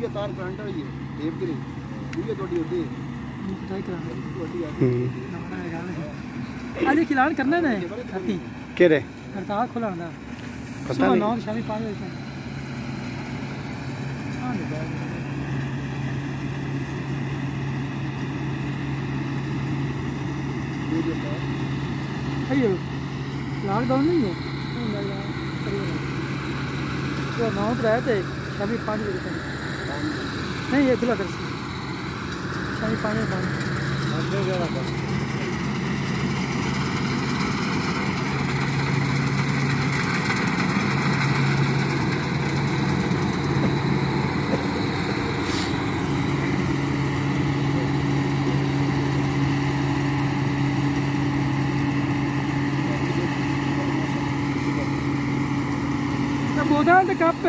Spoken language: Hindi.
ये तार करंट ये? टेप की नहीं ये थोड़ी होती है खिलान करना ना? हती के रे हड़ताल खुलाना पता नहीं। नौ शादी पाल लेते हैं हाँ। नहीं अयो लॉकडाउन नहीं है? सुबह नौ पर आए थे शामी पाँच बजे तक नहीं ये खुला कर। शामी पाँच बजे बंद बोधा तो कप